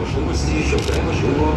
можливості, що вкрай важливо